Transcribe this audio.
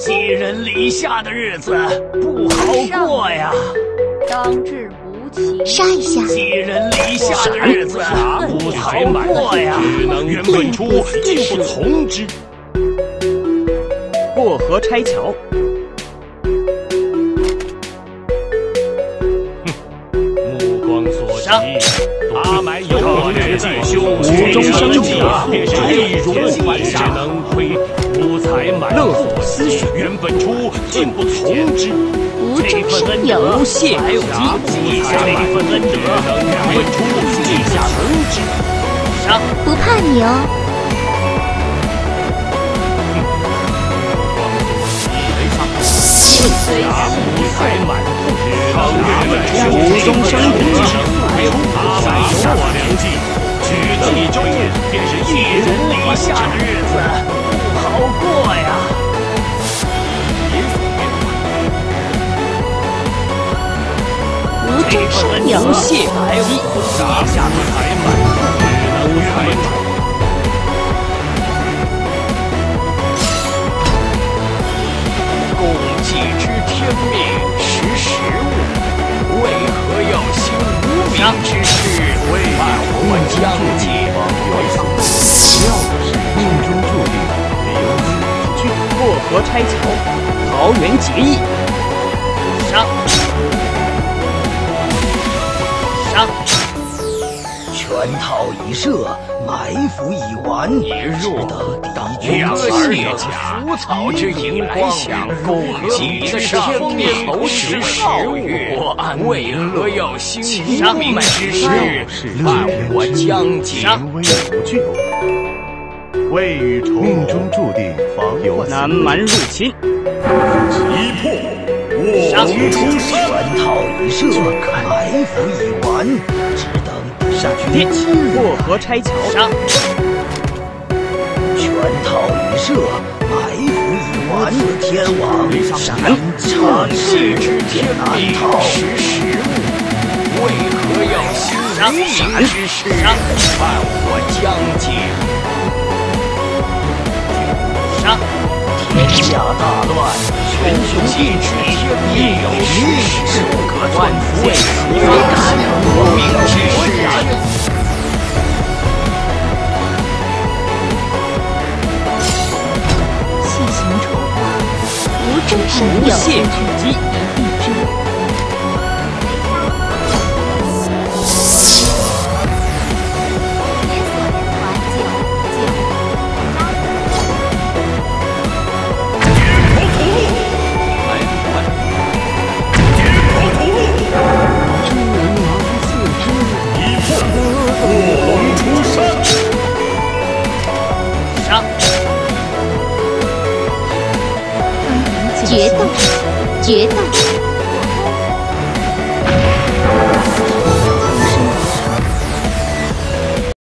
寄人篱下的日子不好过呀！当至无情，杀。一下！寄人篱下的日子不好过呀！只能原本出，竟不从之。过河拆桥。目光所及，阿埋有月弟兄，无中生有，便是易如反掌，只能亏无才满乐所思绪，原本出，竟不从之。无中生有，无懈还有记下这份恩德，原本出，记下从之。上，不怕你哦。虽无才满腹，只能无中生有，阿埋有我良计，只等你终日便是寄人篱下的日子无中生有，无懈还击，杀下的才满，只能才满。共济之天命识时务，为何要兴无名之事？万我将计。要的是命中注定，由此去过河拆桥，桃园结义。上，圈套已设，埋伏已完，一入当两个二卸甲浮草之影来降，共和你的上面头是皓月，为何要兴无名之事？万我将计。威无惧，未雨绸缪，命中注定防有南蛮入侵，破，卧上龙出山。圈套已设，埋伏已完，只等下去电过河拆桥。上，圈套已设，埋伏已完，天王闪，长世之天难逃。识时务，为何要行无名之事？万我将计。上，天下大乱，群雄尽止，亦有命？是不可断，为何敢无名之事？细行筹划，无中生有。无懈可击。上，决斗，决斗！